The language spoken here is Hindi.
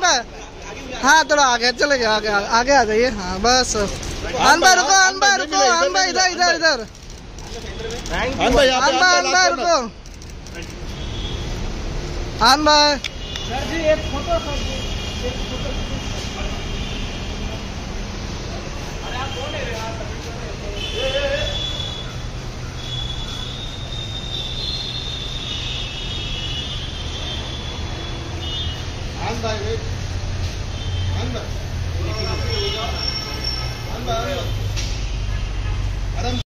भाई हाँ। थोड़ा आगे चले गए आगे आगे आ जाइए। हाँ बस। अंदर भाई रुको अन भाई रुको अंदर भाई इधर इधर। इधर अंदर भाई रुको। भाई सर जी एक फ़ोटो सर जी। एक फ़ोटो। आन भाई wait. आन भाई आन भाई